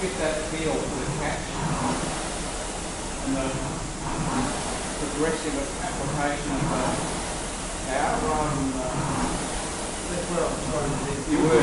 get that feel for the catch and the progressive application of the power rather than the That's what I'm trying to be. You were.